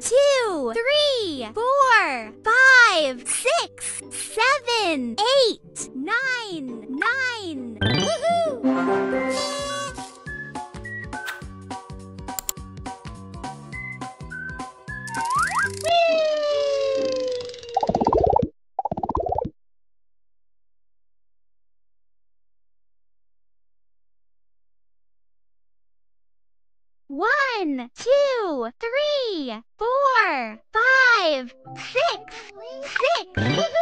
Two, three, four, five, six, seven, eight, nine, nine. Woohoo! One, two, three, four, five, six, six.